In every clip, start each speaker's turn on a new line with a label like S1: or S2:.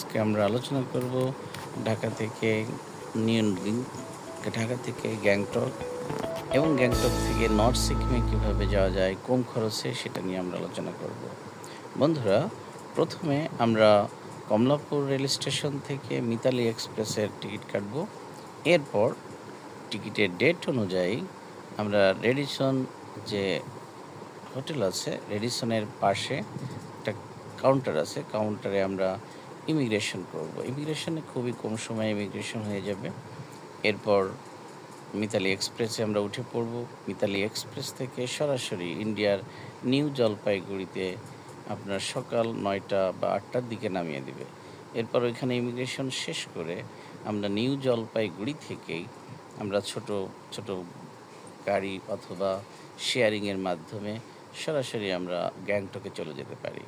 S1: আজকে আমরা আলোচনা করব ঢাকা থেকে নিয়ন্ত্রণ ঢাকা থেকে গ্যাংটক এবং গ্যাংটক থেকে নর্থ সিকিমে কীভাবে যাওয়া যায় কম খরচে সেটা নিয়ে আমরা আলোচনা করব। বন্ধুরা, প্রথমে আমরা কমলাপুর রেল স্টেশন থেকে মিতালি এক্সপ্রেসের টিকিট কাটব। এরপর টিকিটের ডেট অনুযায়ী আমরা রেডিসন যে হোটেল আছে, রেডিসনের পাশে একটা কাউন্টার আছে। কাউন্টারে আমরা ইমিগ্রেশন করব। ইমিগ্রেশনে খুবই কম সময়ে ইমিগ্রেশন হয়ে যাবে। এরপর মিতালি এক্সপ্রেসে আমরা উঠে পড়ব। মিতালি এক্সপ্রেস থেকে সরাসরি ইন্ডিয়ার নিউ জলপাইগুড়িতে আপনার সকাল নয়টা বা আটটার দিকে নামিয়ে দিবে। এরপর ওইখানে ইমিগ্রেশন শেষ করে আমরা নিউ জলপাইগুড়ি থেকেই আমরা ছোট ছোট গাড়ি অথবা শেয়ারিংয়ের মাধ্যমে সরাসরি আমরা গ্যাংটকে চলে যেতে পারি।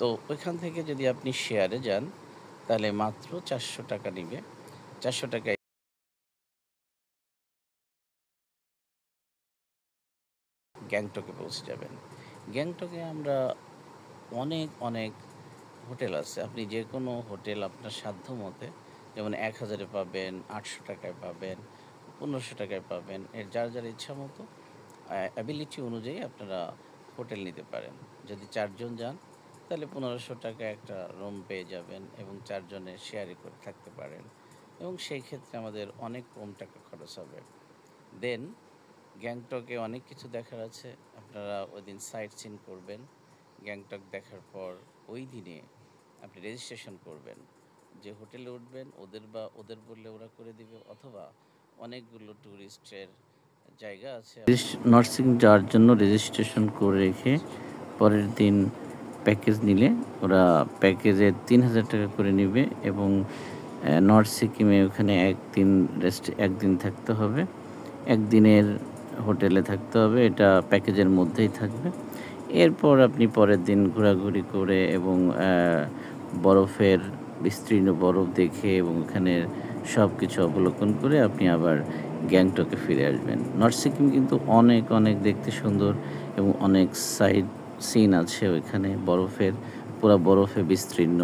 S1: তো ওইখান থেকে যদি আপনি শেয়ারে যান, তাহলে মাত্র চারশো টাকা নিবে। চারশো টাকায় গ্যাংটকে পৌঁছে যাবেন। গ্যাংটকে আমরা অনেক অনেক হোটেল আছে। আপনি যে কোনো হোটেল আপনার সাধ্য মতে, যেমন এক হাজারে পাবেন, আটশো টাকায় পাবেন, পনেরোশো টাকায় পাবেন, এর যার যার ইচ্ছা মতো অ্যাবিলিটি অনুযায়ী আপনারা হোটেল নিতে পারেন। যদি চারজন যান তাহলে পনেরোশো টাকা একটা রুম পেয়ে যাবেন এবং চারজনে শেয়ারে করে থাকতে পারেন। এবং সেই ক্ষেত্রে আমাদের অনেক কম টাকা খরচ হবে। দেন গ্যাংটকে অনেক কিছু দেখার আছে। আপনারা ওই দিন সাইট সিন করবেন। গ্যাংটক দেখার পর ওই দিনে আপনি রেজিস্ট্রেশন করবেন। যে হোটেলে উঠবেন, ওদের বা ওদের বললে ওরা করে দিবে, অথবা অনেকগুলো ট্যুরিস্টের জায়গা আছে। নার্সিং যাওয়ার জন্য রেজিস্ট্রেশন করে রেখে পরের দিন প্যাকেজ নিলে ওরা প্যাকেজে তিন হাজার টাকা করে নেবে এবং নর্থ সিকিমে ওখানে একদিন রেস্ট একদিন থাকতে হবে। একদিনের হোটেলে থাকতে হবে, এটা প্যাকেজের মধ্যেই থাকবে। এরপর আপনি পরের দিন ঘোরাঘুরি করে এবং বরফের বিস্তীর্ণ বরফ দেখে এবং ওখানে সব কিছু অবলোকন করে আপনি আবার গ্যাংটকে ফিরে আসবেন। নর্থ সিকিম কিন্তু অনেক অনেক দেখতে সুন্দর এবং অনেক সাইড সিন আছে ওইখানে, বরফের, পুরো বরফে বিস্তীর্ণ।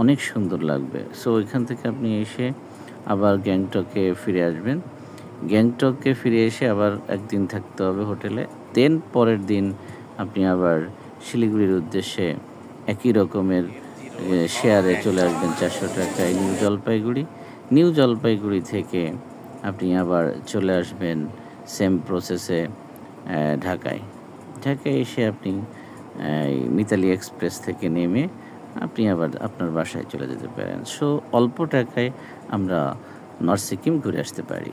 S1: অনেক সুন্দর লাগবে। সো ওইখান থেকে আপনি এসে আবার গ্যাংটকে ফিরে আসবেন। গ্যাংটকে ফিরে এসে আবার একদিন থাকতে হবে হোটেলে। দেন পরের দিন আপনি আবার শিলিগুড়ির উদ্দেশ্যে একই রকমের শেয়ারে চলে আসবেন চারশো টাকায় নিউ জলপাইগুড়ি। নিউ জলপাইগুড়ি থেকে আপনি আবার চলে আসবেন সেম প্রসেসে ঢাকায়। ঢাকায় এসে আপনি মিতালি এক্সপ্রেস থেকে নেমে আপনি আবার আপনার বাসায় চলে যেতে পারেন। সো অল্প টাকায় আমরা নর্থ সিকিম ঘুরে আসতে পারি।